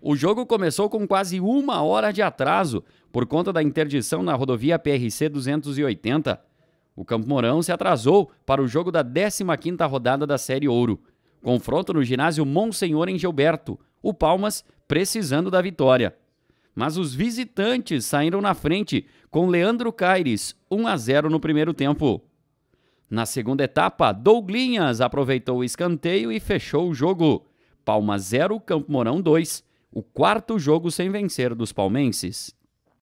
O jogo começou com quase uma hora de atraso por conta da interdição na rodovia PRC 280. O Campo Mourão se atrasou para o jogo da 15ª rodada da Série Ouro. Confronto no ginásio Monsenhor em Gilberto, o Palmas precisando da vitória. Mas os visitantes saíram na frente com Leandro Caires, 1 a 0 no primeiro tempo. Na segunda etapa, Douglinhas aproveitou o escanteio e fechou o jogo. Palmas 0, Campo Mourão 2, o quarto jogo sem vencer dos palmenses.